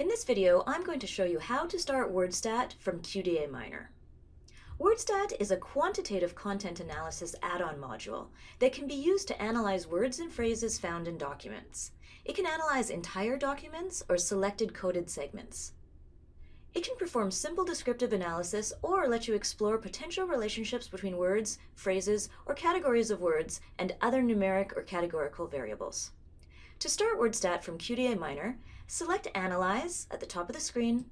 In this video, I'm going to show you how to start WordStat from QDA Miner. WordStat is a quantitative content analysis add-on module that can be used to analyze words and phrases found in documents. It can analyze entire documents or selected coded segments. It can perform simple descriptive analysis or let you explore potential relationships between words, phrases, or categories of words and other numeric or categorical variables. To start WordStat from QDA Miner, select Analyze at the top of the screen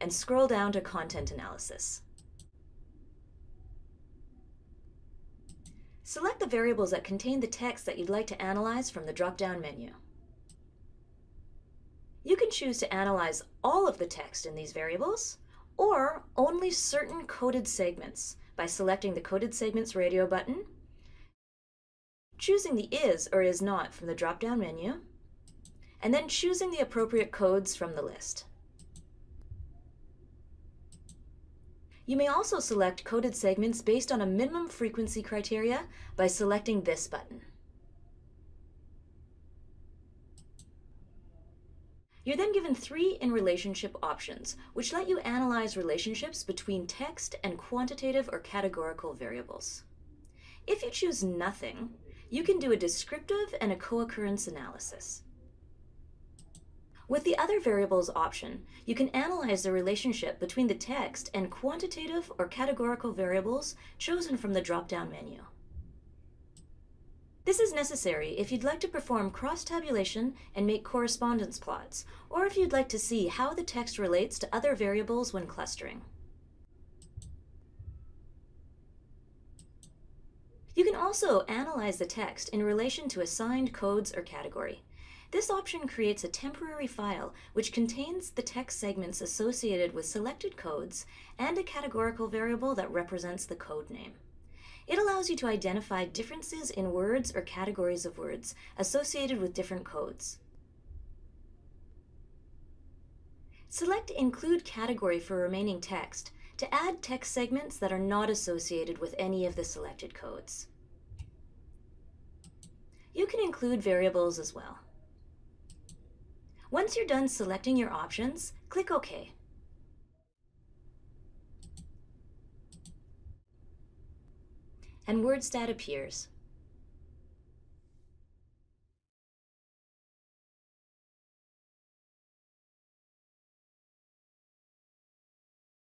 and scroll down to Content Analysis. Select the variables that contain the text that you'd like to analyze from the drop-down menu. You can choose to analyze all of the text in these variables or only certain coded segments by selecting the Coded Segments radio button, choosing the Is or Is Not from the drop-down menu, and then choosing the appropriate codes from the list. You may also select coded segments based on a minimum frequency criteria by selecting this button. You're then given three in relationship options, which let you analyze relationships between text and quantitative or categorical variables. If you choose nothing, you can do a descriptive and a co-occurrence analysis. With the other variables option, you can analyze the relationship between the text and quantitative or categorical variables chosen from the drop-down menu. This is necessary if you'd like to perform cross-tabulation and make correspondence plots, or if you'd like to see how the text relates to other variables when clustering. You can also analyze the text in relation to assigned codes or category. This option creates a temporary file which contains the text segments associated with selected codes and a categorical variable that represents the code name. It allows you to identify differences in words or categories of words associated with different codes. Select Include Category for remaining text to add text segments that are not associated with any of the selected codes. You can include variables as well. Once you're done selecting your options, click OK. And WordStat appears.